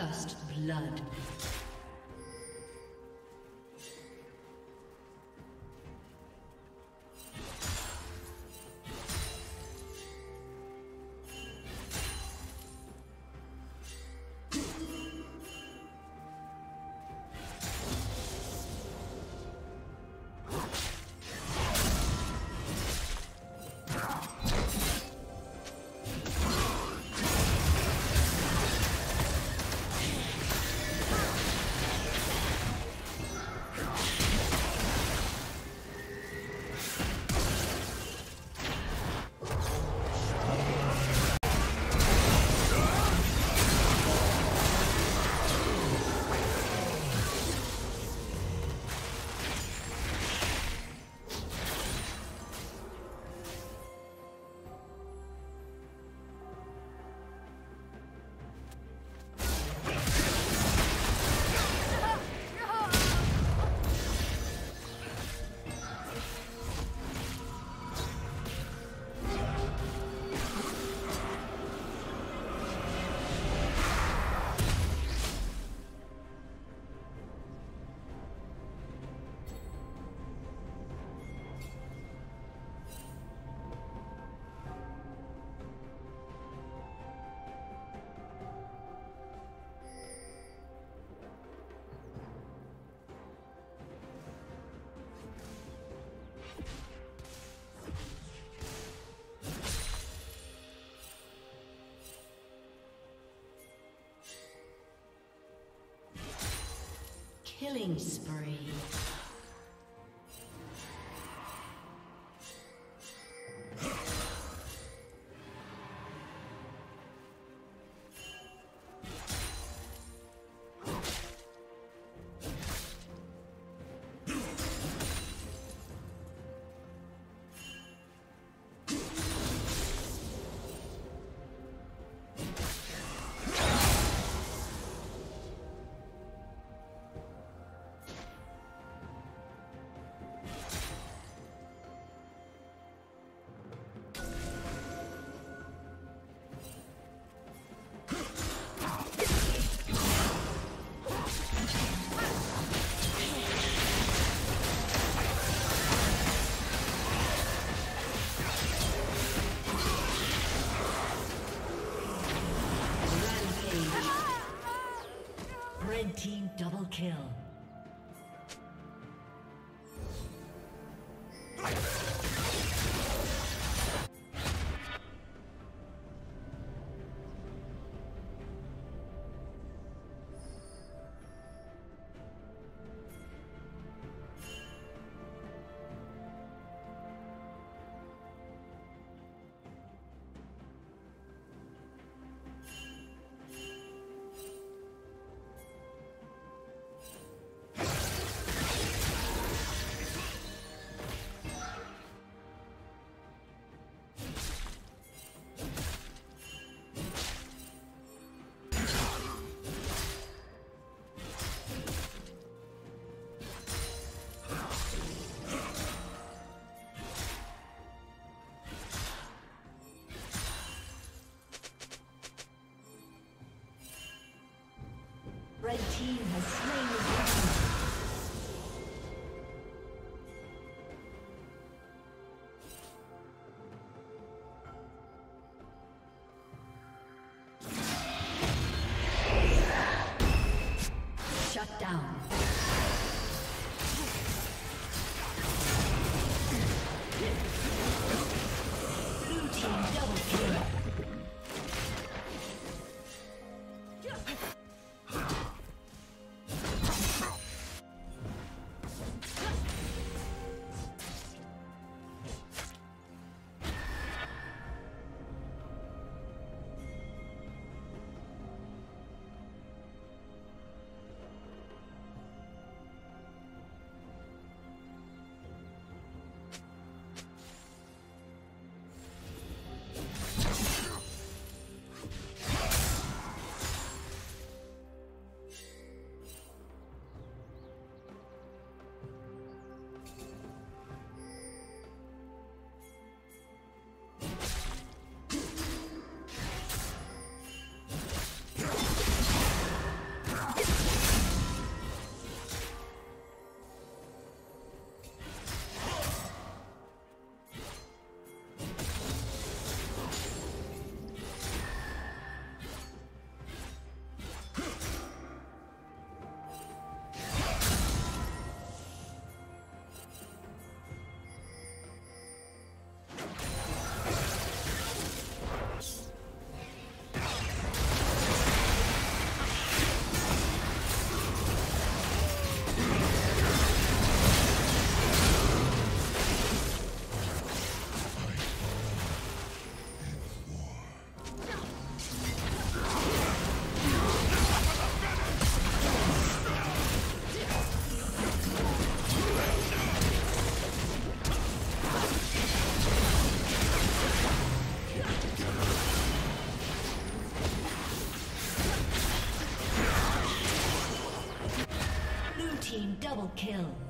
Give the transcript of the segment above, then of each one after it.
First blood. Killing spree. down. Kill.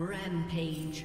Rampage.